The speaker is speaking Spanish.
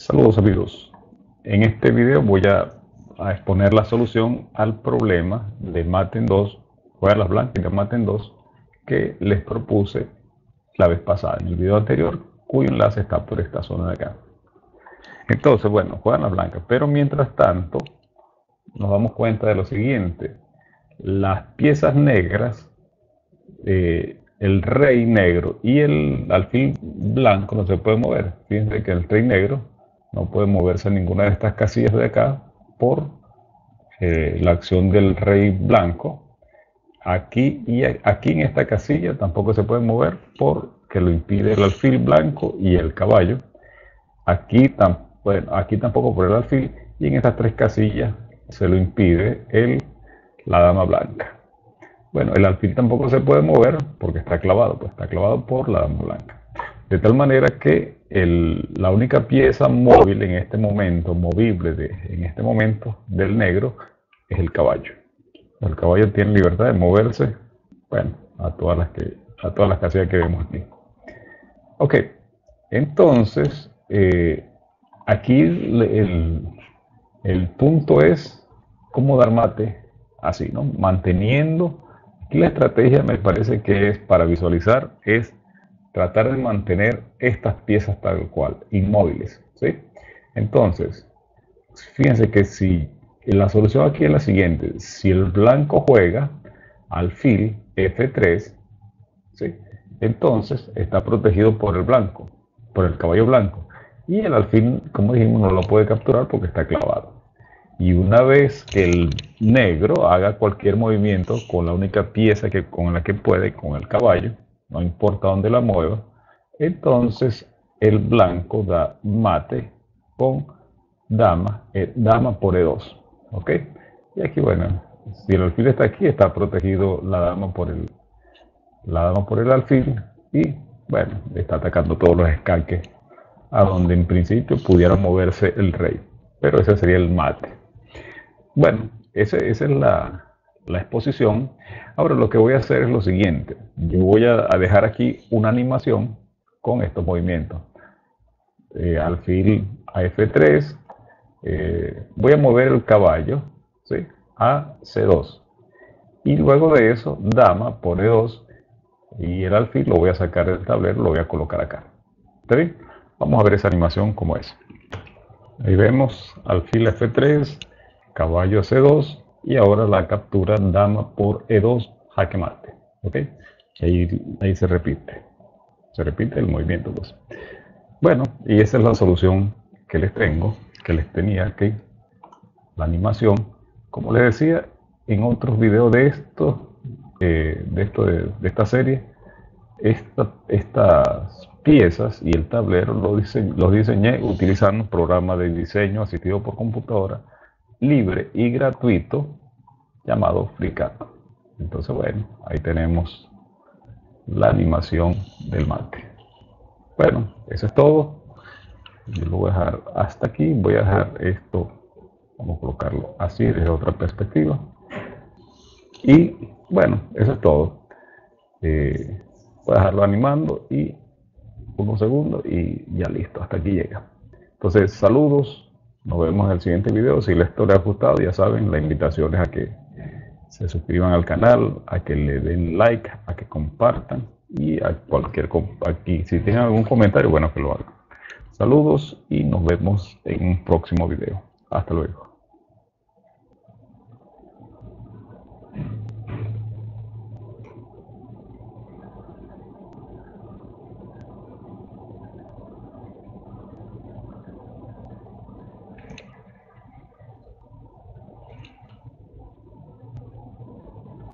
Saludos amigos. En este video voy a, exponer la solución al problema de Maten 2, las blancas de Maten 2, que les propuse la vez pasada, en el video anterior, cuyo enlace está por esta zona de acá. Entonces, bueno, juegan las blancas, pero mientras tanto, nos damos cuenta de lo siguiente. Las piezas negras, eh, el rey negro y el alfil blanco no se pueden mover. Fíjense que el rey negro no puede moverse a ninguna de estas casillas de acá por eh, la acción del rey blanco. Aquí y aquí en esta casilla tampoco se puede mover porque lo impide el alfil blanco y el caballo. Aquí, bueno, aquí tampoco por el alfil y en estas tres casillas se lo impide el, la dama blanca. Bueno, el alfil tampoco se puede mover porque está clavado, pues está clavado por la dama blanca. De tal manera que la única pieza móvil en este momento, movible en este momento del negro, es el caballo. El caballo tiene libertad de moverse, bueno, a todas las, que, a todas las casillas que vemos aquí. Ok, entonces, eh, aquí el, el punto es cómo dar mate así, ¿no? Manteniendo, aquí la estrategia me parece que es para visualizar, es tratar de mantener estas piezas tal cual, inmóviles. ¿sí? Entonces, fíjense que si la solución aquí es la siguiente, si el blanco juega alfil F3, ¿sí? entonces está protegido por el blanco, por el caballo blanco. Y el alfil, como dijimos, no lo puede capturar porque está clavado. Y una vez que el negro haga cualquier movimiento con la única pieza que, con la que puede, con el caballo, no importa dónde la mueva, entonces el blanco da mate con dama, eh, dama por E2. ¿Ok? Y aquí, bueno, si el alfil está aquí, está protegido la dama por el, la dama por el alfil y, bueno, está atacando todos los escaques a donde en principio pudiera moverse el rey. Pero ese sería el mate. Bueno, esa es la, la exposición. Ahora lo que voy a hacer es lo siguiente. Yo voy a, dejar aquí una animación con estos movimientos. Eh, alfil a F3. Eh, voy a mover el caballo ¿sí? a C2. Y luego de eso, dama por E2. Y el alfil lo voy a sacar del tablero, lo voy a colocar acá. ¿Está bien? Vamos a ver esa animación como es. Ahí vemos alfil F3, caballo C2, y ahora la captura dama por E2 jaque. ¿Ok? Ahí, ahí se repite. Se repite el movimiento. Pues. Bueno, y esa es la solución que les tengo, que les tenía aquí. La animación. Como les decía en otros videos de esto, eh, de, esto de, esta serie, estas piezas y el tablero los, los diseñé utilizando un programa de diseño asistido por computadora libre y gratuito llamado FreeCAD. Entonces, bueno, ahí tenemos la animación del mate. Bueno, eso es todo. Yo lo voy a dejar hasta aquí. Voy a dejar esto, vamos a colocarlo así desde otra perspectiva. Y bueno, eso es todo. Eh, voy a dejarlo animando y unos segundos y ya listo, hasta aquí llega. Entonces, saludos nos vemos en el siguiente video. Si les ha gustado, ya saben, la invitación es a que se suscriban al canal, a que le den like, a que compartan y a cualquier aquí. Si tienen algún comentario, bueno, que lo hagan. Saludos y nos vemos en un próximo video. Hasta luego.